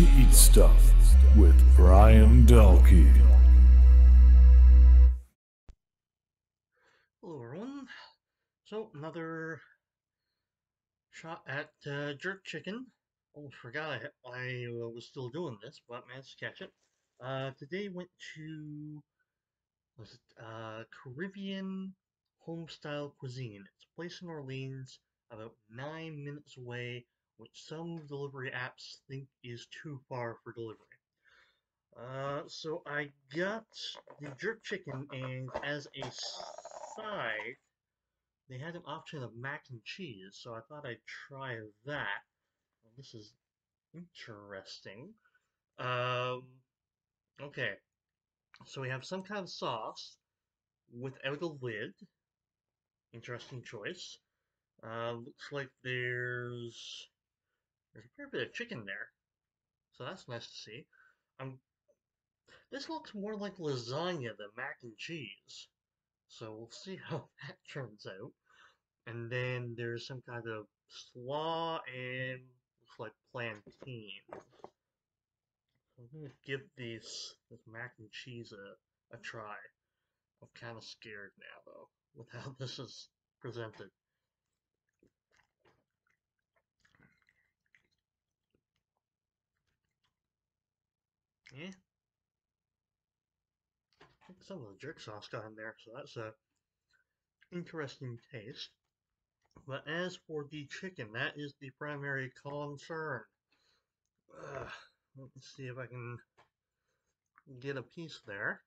Eat Stuff with Brian Dalke. Hello, everyone. So, another shot at uh, jerk chicken. Almost forgot I, I was still doing this, but managed to catch it. Uh, today went to was it uh, Caribbean home-style cuisine. It's a place in Orleans, about nine minutes away, which some delivery apps think is too far for delivery. Uh, so I got the jerk chicken, and as a side, they had an option of mac and cheese, so I thought I'd try that. Well, this is interesting. Um, okay, so we have some kind of sauce without a lid. Interesting choice. Uh, looks like there's there's a fair bit of chicken there, so that's nice to see. Um, this looks more like lasagna than mac and cheese, so we'll see how that turns out. And then there's some kind of slaw and looks like plantain. I'm gonna give these this mac and cheese a, a try. I'm kind of scared now though with how this is presented. Yeah. Some of the jerk sauce got in there, so that's a interesting taste. But as for the chicken, that is the primary concern. Let me see if I can get a piece there.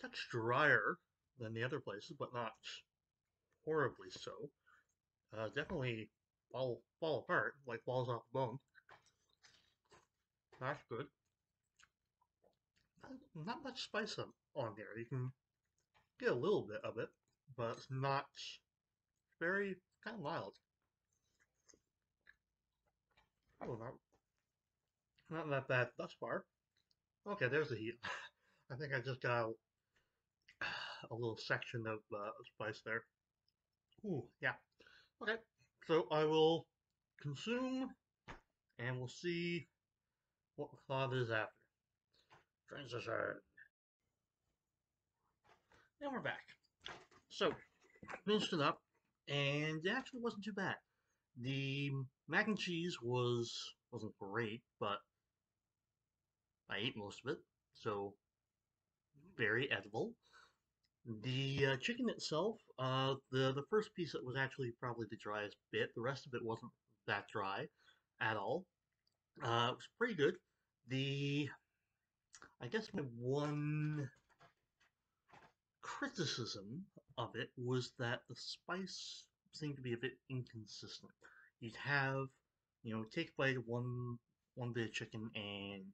That's drier than the other places, but not horribly so. Uh, definitely fall fall apart, like falls off the bone. That's good. Not much spice on, on there. You can get a little bit of it, but it's not very kind of mild. Oh, not, not that bad thus far. Okay, there's the heat. I think I just got a, a little section of uh, spice there. Ooh, yeah. Okay, so I will consume, and we'll see what the thought is after. Transition. And we're back. So, finished it up, and it actually wasn't too bad. The mac and cheese was wasn't great, but I ate most of it, so very edible. The uh, chicken itself, uh, the the first piece that was actually probably the driest bit. The rest of it wasn't that dry at all. Uh, it was pretty good. The I guess my one criticism of it was that the spice seemed to be a bit inconsistent. You'd have, you know, take a bite of one one bit of chicken and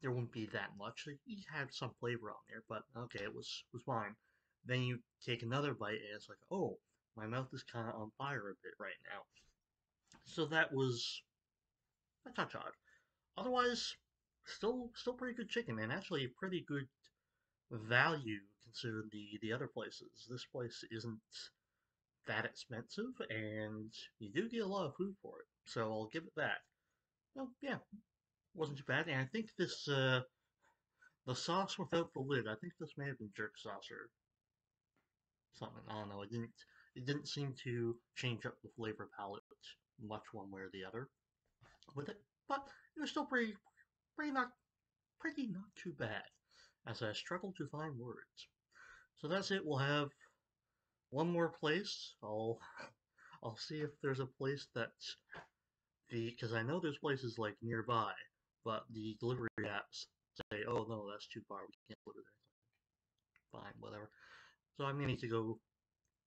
there wouldn't be that much. You had some flavor on there, but okay, it was was fine. Then you take another bite, and it's like, oh, my mouth is kind of on fire a bit right now. So that was a touch odd. Otherwise, still still pretty good chicken, and actually pretty good value considering the the other places. This place isn't that expensive, and you do get a lot of food for it. So I'll give it that. Well, yeah, wasn't too bad. And I think this, uh, the sauce without the lid, I think this may have been jerk sauce or something. I don't know. It didn't, it didn't seem to change up the flavor palette much one way or the other with it. But it was still pretty, pretty not, pretty not too bad as I struggled to find words. So that's it. We'll have one more place. I'll, I'll see if there's a place that the, because I know there's places like nearby but the delivery apps say, oh no, that's too far, we can't deliver there. Fine, whatever. So I'm gonna need to go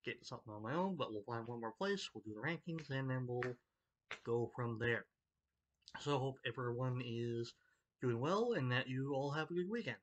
get something on my own, but we'll find one more place, we'll do the rankings, and then we'll go from there. So I hope everyone is doing well and that you all have a good weekend.